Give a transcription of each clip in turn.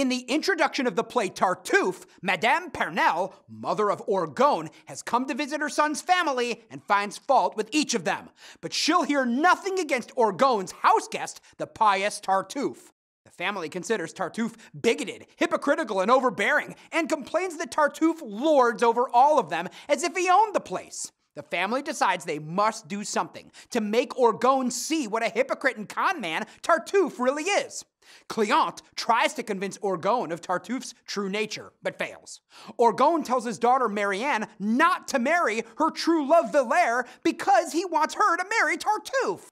In the introduction of the play Tartuffe, Madame Pernelle, mother of Orgon, has come to visit her son's family and finds fault with each of them. But she'll hear nothing against Orgon's house guest, the pious Tartuffe. The family considers Tartuffe bigoted, hypocritical, and overbearing, and complains that Tartuffe lords over all of them as if he owned the place. The family decides they must do something to make Orgon see what a hypocrite and con man Tartuffe really is. Cleante tries to convince Orgon of Tartuffe's true nature, but fails. Orgon tells his daughter Marianne not to marry her true love Valere because he wants her to marry Tartuffe.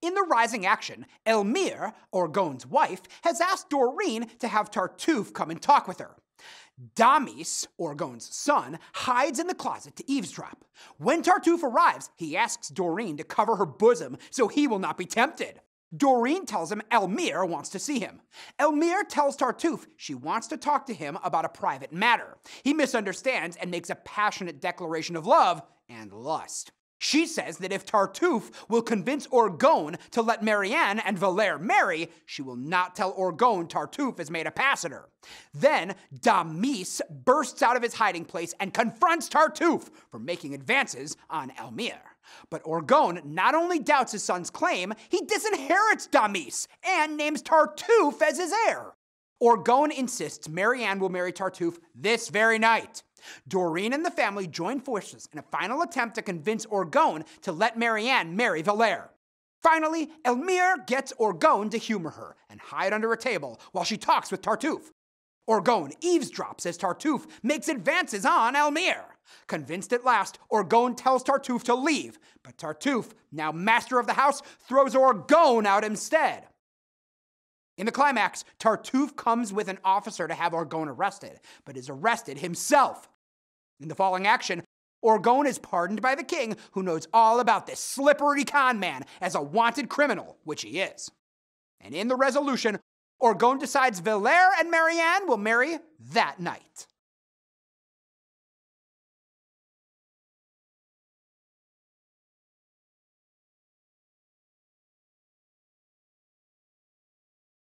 In the rising action, Elmire, Orgon's wife, has asked Dorine to have Tartuffe come and talk with her. Damis, Orgon's son, hides in the closet to eavesdrop. When Tartuffe arrives, he asks Dorine to cover her bosom so he will not be tempted. Dorine tells him Elmire wants to see him. Elmire tells Tartuffe she wants to talk to him about a private matter. He misunderstands and makes a passionate declaration of love and lust. She says that if Tartuffe will convince Orgon to let Marianne and Valere marry, she will not tell Orgon Tartuffe has made a pass at her. Then Damis bursts out of his hiding place and confronts Tartuffe for making advances on Elmire. But Orgon not only doubts his son's claim, he disinherits Damis and names Tartuffe as his heir. Orgon insists Marianne will marry Tartuffe this very night. Dorine and the family join forces in a final attempt to convince Orgon to let Marianne marry Valere. Finally, Elmire gets Orgon to humor her and hide under a table while she talks with Tartuffe. Orgon eavesdrops as Tartuffe makes advances on Elmire. Convinced at last, Orgon tells Tartuffe to leave, but Tartuffe, now master of the house, throws Orgon out instead. In the climax, Tartuffe comes with an officer to have Orgon arrested, but is arrested himself. In the following action, Orgon is pardoned by the king, who knows all about this slippery con man as a wanted criminal, which he is. And in the resolution, Orgon decides Valere and Marianne will marry that night.